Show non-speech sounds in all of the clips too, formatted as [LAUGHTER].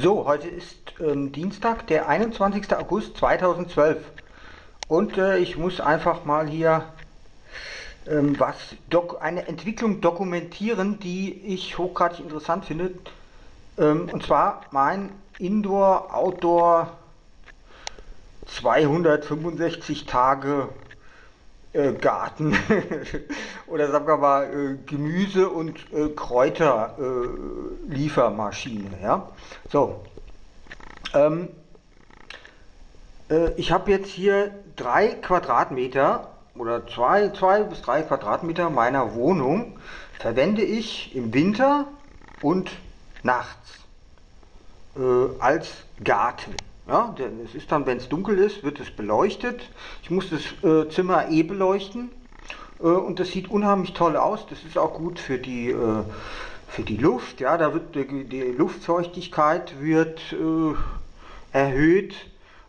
So, heute ist ähm, Dienstag, der 21. August 2012 und äh, ich muss einfach mal hier ähm, was eine Entwicklung dokumentieren, die ich hochgradig interessant finde. Ähm, und zwar mein Indoor-Outdoor 265 Tage äh, Garten [LAUGHS] oder sagen wir mal äh, Gemüse- und äh, Kräuterliefermaschine. ja? So, ähm, äh, ich habe jetzt hier drei Quadratmeter oder zwei, zwei bis drei Quadratmeter meiner Wohnung verwende ich im Winter und nachts äh, als Garten. Ja, es ist dann, wenn es dunkel ist, wird es beleuchtet. Ich muss das äh, Zimmer eh beleuchten äh, und das sieht unheimlich toll aus. Das ist auch gut für die, äh, für die Luft. Ja, da wird die, die Luftfeuchtigkeit wird äh, erhöht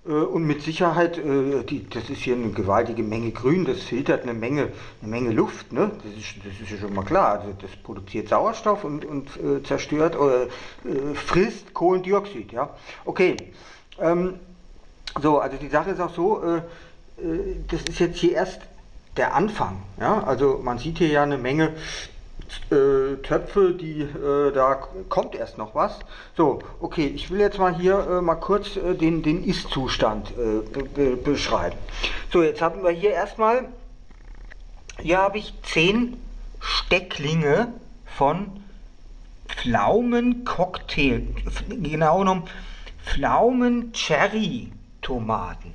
äh, und mit Sicherheit, äh, die, das ist hier eine gewaltige Menge Grün, das filtert eine Menge, eine Menge Luft, ne? das, ist, das ist ja schon mal klar. Also das produziert Sauerstoff und, und äh, zerstört oder äh, frisst Kohlendioxid. Ja? Okay, ähm, so, also die Sache ist auch so, äh, äh, das ist jetzt hier erst der Anfang. Ja? Also man sieht hier ja eine Menge äh, Töpfe, die äh, da kommt erst noch was. So, okay, ich will jetzt mal hier äh, mal kurz äh, den, den Ist-Zustand äh, be beschreiben. So, jetzt haben wir hier erstmal, hier habe ich zehn Stecklinge von Pflaumencocktail, genau genommen Pflaumen-Cherry-Tomaten,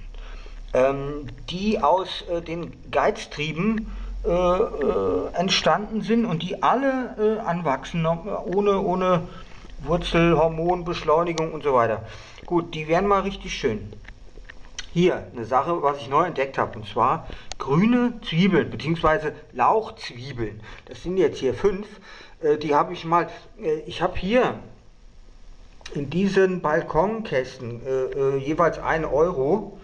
ähm, die aus äh, den Geiztrieben äh, äh, entstanden sind und die alle äh, anwachsen, ohne, ohne Wurzelhormonbeschleunigung und so weiter. Gut, die werden mal richtig schön. Hier eine Sache, was ich neu entdeckt habe, und zwar grüne Zwiebeln bzw. Lauchzwiebeln. Das sind jetzt hier fünf. Äh, die habe ich mal. Äh, ich habe hier in diesen Balkonkästen äh, jeweils 1 Euro.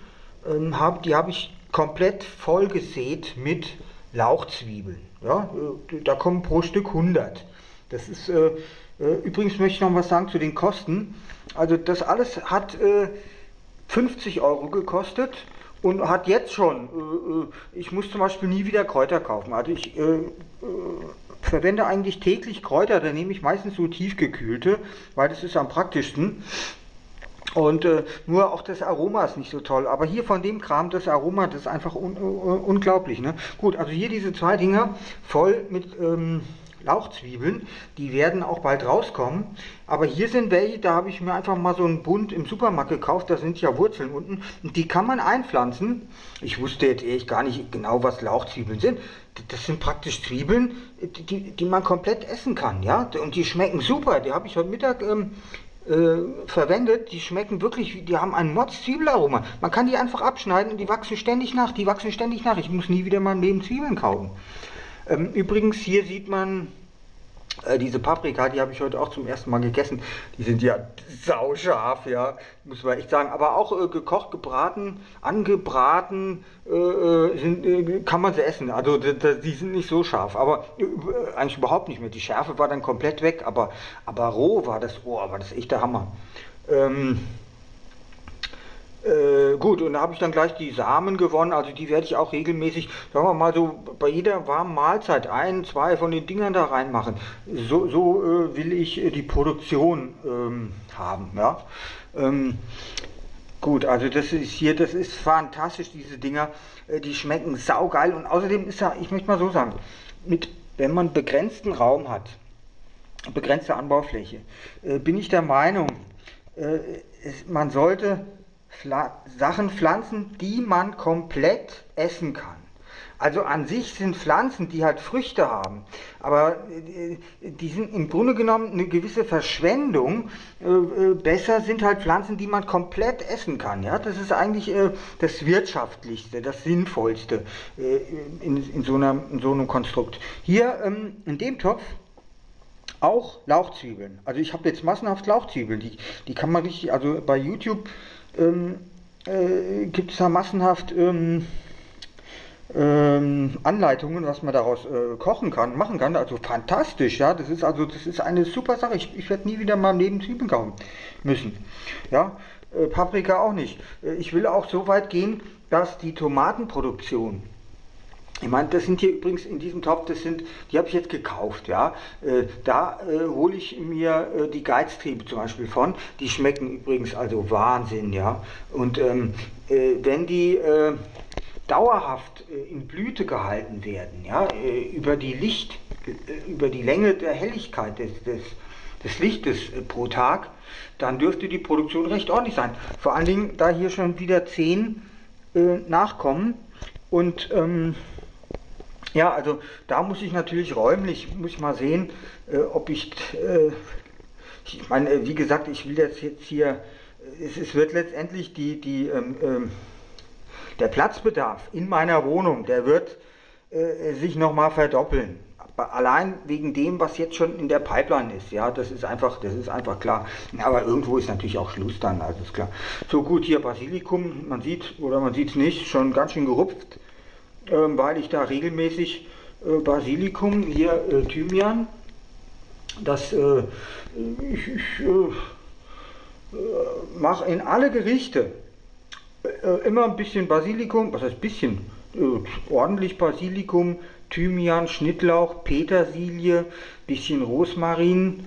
Ähm, hab, die habe ich komplett voll gesät mit Lauchzwiebeln. Ja, äh, da kommen pro Stück 100. Das ist, äh, äh, übrigens möchte ich noch was sagen zu den Kosten. Also das alles hat äh, 50 Euro gekostet und hat jetzt schon, äh, äh, ich muss zum Beispiel nie wieder Kräuter kaufen. Also ich verwende eigentlich täglich Kräuter, da nehme ich meistens so tiefgekühlte, weil das ist am praktischsten. Und äh, nur auch das Aroma ist nicht so toll. Aber hier von dem Kram, das Aroma, das ist einfach un un unglaublich. Ne? Gut, also hier diese zwei Dinger voll mit ähm, Lauchzwiebeln, die werden auch bald rauskommen. Aber hier sind welche, da habe ich mir einfach mal so einen Bund im Supermarkt gekauft, da sind ja Wurzeln unten. Und die kann man einpflanzen. Ich wusste jetzt ehrlich gar nicht genau, was Lauchzwiebeln sind. Das sind praktisch Zwiebeln, die, die man komplett essen kann. ja. Und die schmecken super. Die habe ich heute Mittag... Ähm, äh, verwendet, die schmecken wirklich, die haben ein Motz-Zwiebelaroma. Man kann die einfach abschneiden und die wachsen ständig nach, die wachsen ständig nach. Ich muss nie wieder mal Leben Zwiebeln kaufen. Ähm, übrigens, hier sieht man äh, diese Paprika, die habe ich heute auch zum ersten Mal gegessen. Die sind ja sauscharf, ja, muss man echt sagen. Aber auch äh, gekocht, gebraten, angebraten, äh, äh sind, äh, kann man sie essen. Also die sind nicht so scharf, aber äh, eigentlich überhaupt nicht mehr. Die Schärfe war dann komplett weg, aber, aber roh war das, oh, war das echt der Hammer. Ähm, äh, gut, und da habe ich dann gleich die Samen gewonnen, also die werde ich auch regelmäßig, sagen wir mal so, bei jeder warmen Mahlzeit ein, zwei von den Dingern da reinmachen. So, so äh, will ich äh, die Produktion ähm, haben, ja. Ähm, gut, also das ist hier, das ist fantastisch, diese Dinger, äh, die schmecken saugeil und außerdem ist ja, ich möchte mal so sagen, mit, wenn man begrenzten Raum hat, begrenzte Anbaufläche, äh, bin ich der Meinung, es, man sollte Pfla Sachen pflanzen, die man komplett essen kann. Also an sich sind Pflanzen, die halt Früchte haben, aber äh, die sind im Grunde genommen eine gewisse Verschwendung. Äh, äh, besser sind halt Pflanzen, die man komplett essen kann. Ja? Das ist eigentlich das Wirtschaftlichste, das Sinnvollste in, so, einer, in so einem Konstrukt. Hier ähm, in dem Topf auch Lauchzwiebeln. Also ich habe jetzt massenhaft Lauchzwiebeln, die, die kann man richtig, also bei YouTube ähm, äh, gibt es da massenhaft ähm, ähm, Anleitungen, was man daraus äh, kochen kann, machen kann. Also fantastisch, ja. Das ist also, das ist eine super Sache. Ich, ich werde nie wieder in meinem Leben Zwiebeln kauen müssen. Ja, äh, Paprika auch nicht. Äh, ich will auch so weit gehen, dass die Tomatenproduktion ich meine, das sind hier übrigens in diesem Topf, das sind, die habe ich jetzt gekauft, ja. Äh, da äh, hole ich mir äh, die Geiztriebe zum Beispiel von. Die schmecken übrigens also Wahnsinn, ja. Und ähm, äh, wenn die äh, dauerhaft äh, in Blüte gehalten werden, ja, über die Licht, über die Länge der Helligkeit des, des, des Lichtes pro Tag, dann dürfte die Produktion recht ordentlich sein. Vor allen Dingen, da hier schon wieder zehn nachkommen und ähm, ja, also da muss ich natürlich räumlich, muss ich mal sehen, äh, ob ich, äh, ich meine, äh, wie gesagt, ich will jetzt, jetzt hier, es, es wird letztendlich die, die, ähm, ähm, der Platzbedarf in meiner Wohnung, der wird äh, sich nochmal verdoppeln. Allein wegen dem, was jetzt schon in der Pipeline ist, ja, das ist einfach, das ist einfach klar. Aber irgendwo ist natürlich auch Schluss dann, also ist klar. So gut, hier Basilikum, man sieht, oder man sieht es nicht, schon ganz schön gerupft weil ich da regelmäßig äh, Basilikum, hier äh, Thymian, das äh, ich, ich äh, mache in alle Gerichte äh, immer ein bisschen Basilikum, was heißt bisschen, äh, ordentlich Basilikum, Thymian, Schnittlauch, Petersilie, bisschen Rosmarin.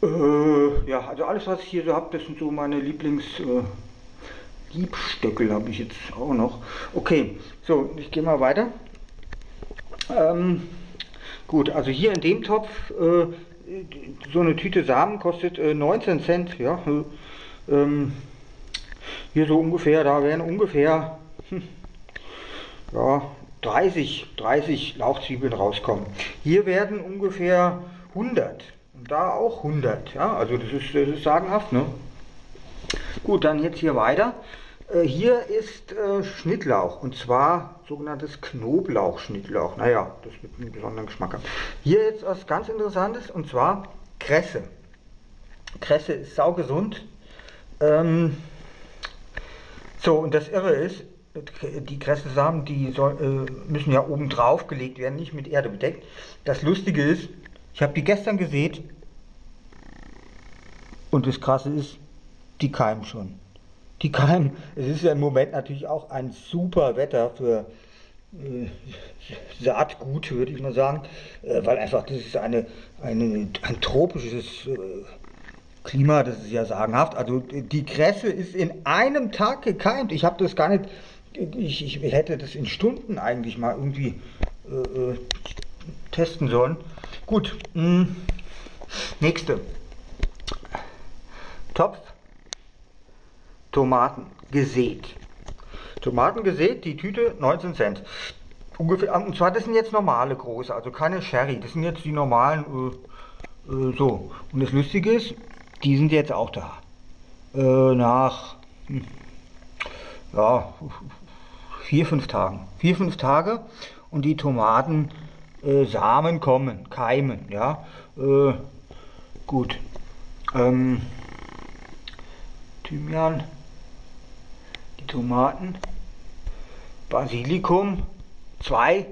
ja, also alles, was ich hier so habe, das sind so meine Lieblings... Liebstöckel habe ich jetzt auch noch. Okay, so, ich gehe mal weiter. Ähm, gut, also hier in dem Topf, äh, so eine Tüte Samen kostet äh, 19 Cent. Ja, ähm, hier so ungefähr, da werden ungefähr hm, ja, 30, 30 Lauchzwiebeln rauskommen. Hier werden ungefähr 100 und da auch 100. Ja, also das ist, das ist sagenhaft. Ne? Gut, dann jetzt hier weiter. Äh, hier ist äh, Schnittlauch und zwar sogenanntes Knoblauchschnittlauch. Naja, das mit einem besonderen Geschmack haben. Hier jetzt was ganz Interessantes und zwar Kresse. Kresse ist saugesund. Ähm, so, und das Irre ist, die Kressesamen, die soll, äh, müssen ja oben drauf gelegt werden, nicht mit Erde bedeckt. Das Lustige ist, ich habe die gestern gesät und das Krasse ist, die keimen schon die keimen. Es ist ja im Moment natürlich auch ein super Wetter für äh, Saatgut, würde ich mal sagen, äh, weil einfach das ist eine, eine, ein tropisches äh, Klima, das ist ja sagenhaft. Also die Kresse ist in einem Tag gekeimt. Ich habe das gar nicht, ich, ich, hätte das in Stunden eigentlich mal irgendwie äh, äh, testen sollen. Gut, mh. Hm. nächste. Topf Tomaten gesät. Tomaten gesät, die Tüte 19 Cent. Ungefähr, und zwar, das sind jetzt normale große, also keine Sherry, das sind jetzt die normalen, äh, äh, so. Und das Lustige ist, die sind jetzt auch da. Äh, nach, hm, ja, vier, fünf Tagen. Vier, fünf Tage und die Tomaten äh, Samen kommen, keimen, ja. Äh, gut. Ähm, Thymian Tomaten, Basilikum, zwei,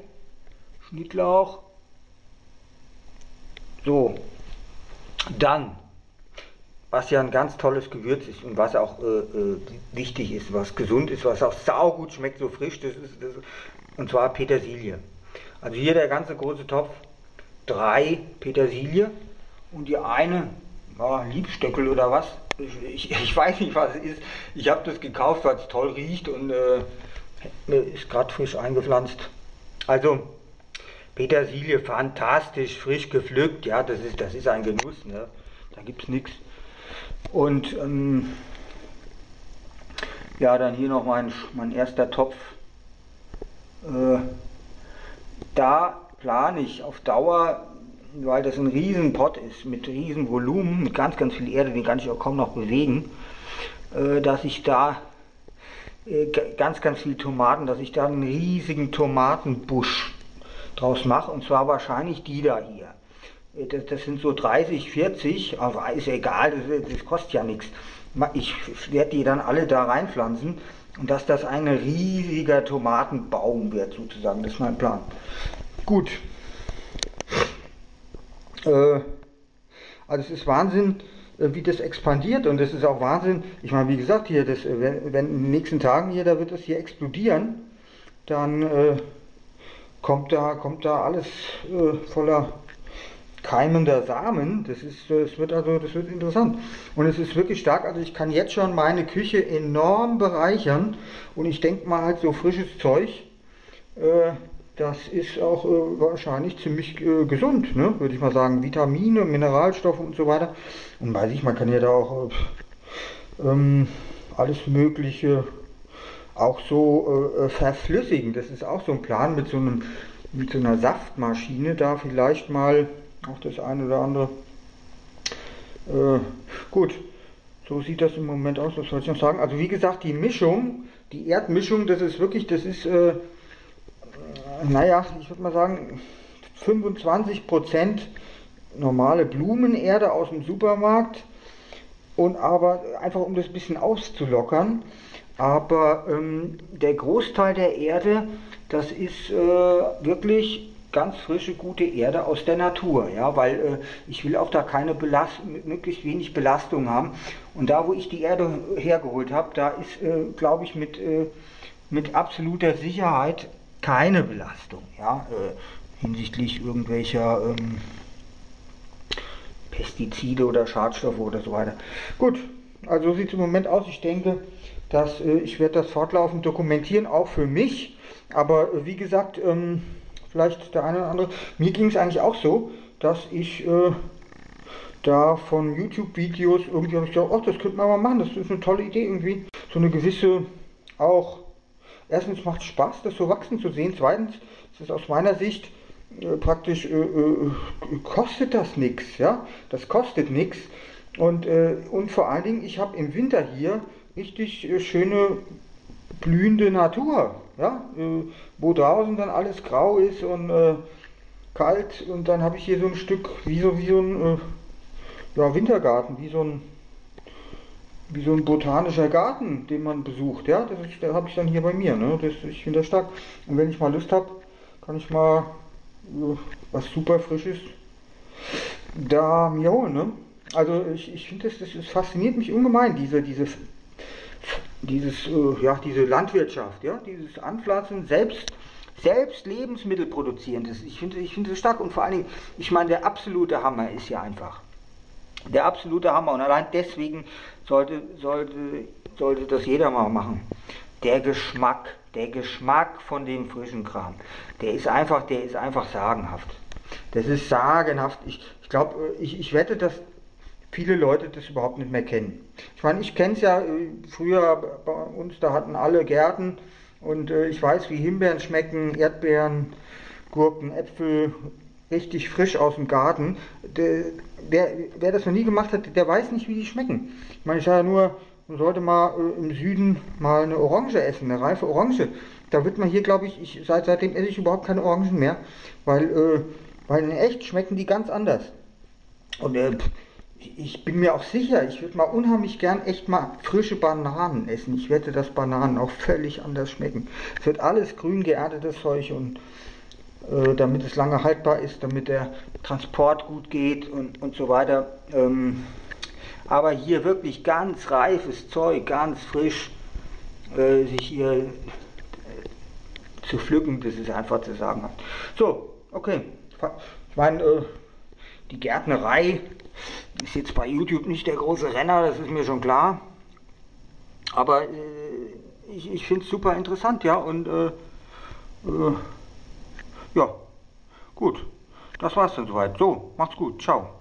Schnittlauch. So, dann, was ja ein ganz tolles Gewürz ist und was auch äh, äh, wichtig ist, was gesund ist, was auch saugut schmeckt, so frisch, das ist, das, und zwar Petersilie. Also hier der ganze große Topf, drei Petersilie und die eine, ja, Liebstöckel oder was, ich, ich, weiß nicht, was es ist. Ich habe das gekauft, weil es toll riecht und äh, ist gerade frisch eingepflanzt. Also Petersilie, fantastisch, frisch gepflückt, ja, das ist, das ist ein Genuss, ne? da gibt es nichts. Und ähm, ja, dann hier noch mein, mein erster Topf. Äh, da plane ich auf Dauer weil das ein Riesenpott ist, mit riesen Volumen, mit ganz, ganz viel Erde, den kann ich auch kaum noch bewegen, äh, dass ich da äh, ganz, ganz viel Tomaten, dass ich da einen riesigen Tomatenbusch draus mache, und zwar wahrscheinlich die da hier. Äh, das, das sind so 30, 40, aber ist ja egal, das, das kostet ja nichts. Ich werde die dann alle da reinpflanzen und dass das ein riesiger Tomatenbaum wird sozusagen. Das ist mein Plan. Gut. Äh, also es ist Wahnsinn, äh, wie das expandiert und es ist auch Wahnsinn. Ich meine, wie gesagt, hier, das, äh, wenn, wenn in den nächsten Tagen hier, da wird das hier explodieren, dann äh, kommt da, kommt da alles äh, voller keimender Samen. Das ist, das wird also, das wird interessant. Und es ist wirklich stark. Also ich kann jetzt schon meine Küche enorm bereichern. Und ich denke mal halt so frisches Zeug, äh, das ist auch äh, wahrscheinlich ziemlich äh, gesund, ne? würde ich mal sagen. Vitamine, Mineralstoffe und so weiter. Und weiß ich, man kann ja da auch äh, ähm, alles Mögliche auch so äh, verflüssigen. Das ist auch so ein Plan mit so einem mit so einer Saftmaschine da vielleicht mal auch das eine oder andere. Äh, gut, so sieht das im Moment aus, was soll ich noch sagen? Also wie gesagt, die Mischung, die Erdmischung, das ist wirklich, das ist, äh, naja, ich würde mal sagen, 25% normale Blumenerde aus dem Supermarkt und aber einfach um das ein bisschen auszulockern. Aber ähm, der Großteil der Erde, das ist äh, wirklich ganz frische, gute Erde aus der Natur, ja, weil äh, ich will auch da keine Belast möglichst wenig Belastung haben. Und da, wo ich die Erde hergeholt habe, da ist, äh, glaube ich, mit, äh, mit absoluter Sicherheit keine Belastung, ja, äh, hinsichtlich irgendwelcher ähm, Pestizide oder Schadstoffe oder so weiter. Gut, also sieht es im Moment aus. Ich denke, dass äh, ich werde das fortlaufend dokumentieren, auch für mich. Aber äh, wie gesagt, ähm, vielleicht der eine oder andere. Mir ging es eigentlich auch so, dass ich äh, da von YouTube-Videos irgendwie habe ich gedacht, oh, das könnte man mal machen, das ist eine tolle Idee irgendwie. So eine gewisse auch, erstens macht es Spaß, das so wachsen zu sehen, zweitens ist es aus meiner Sicht äh, praktisch, äh, äh kostet das nichts, ja, das kostet nichts. Und, äh, und vor allen Dingen, ich habe im Winter hier richtig äh, schöne blühende Natur, ja, äh, wo draußen dann alles grau ist und kalt. Und dann habe ich hier so ein Stück wie so wie so ein ja, Wintergarten, wie so ein wie so ein botanischer Garten, den man besucht, ja, das, das habe ich dann hier bei mir, ne? Das, ich finde das stark. Und wenn ich mal Lust habe, kann ich mal äh, was super frisches da mir holen, ne? Also ich, ich finde das, das, das fasziniert mich ungemein, diese, diese dieses, äh, ja, diese Landwirtschaft, ja, dieses Anpflanzen, selbst, selbst Lebensmittel produzieren, das, ich finde ich find das stark und vor allen Dingen, ich meine, der absolute Hammer ist ja einfach. Der absolute Hammer und allein deswegen sollte, sollte, sollte das jeder mal machen. Der Geschmack, der Geschmack von dem frischen Kram, der ist einfach, der ist einfach sagenhaft. Das ist sagenhaft. Ich, ich glaube, ich, ich wette, dass viele Leute das überhaupt nicht mehr kennen. Ich meine, ich kenne es ja äh, früher bei uns, da hatten alle Gärten und äh, ich weiß, wie Himbeeren schmecken, Erdbeeren, Gurken, Äpfel, richtig frisch aus dem Garten. Der, wer, wer, das noch nie gemacht hat, der weiß nicht, wie die schmecken. Ich meine, ich sage ja nur, man sollte mal äh, im Süden mal eine Orange essen, eine reife Orange. Da wird man hier, glaube ich, ich seit, seitdem esse ich überhaupt keine Orangen mehr, weil, äh, weil in echt schmecken die ganz anders. Und äh, ich bin mir auch sicher, ich würde mal unheimlich gern echt mal frische Bananen essen. Ich wette, dass Bananen auch völlig anders schmecken. Es wird alles grün geerdetes Zeug und äh, damit es lange haltbar ist, damit der Transport gut geht und, und so weiter. Ähm, aber hier wirklich ganz reifes Zeug, ganz frisch, äh, sich hier äh, zu pflücken, das ist einfach zu sagen. So, okay. Ich meine, äh, die Gärtnerei ist jetzt bei YouTube nicht der große Renner, das ist mir schon klar. Aber ich, ich finde es super interessant, ja. Und äh, äh, ja, gut. Das war's dann soweit. So, macht's gut. Ciao.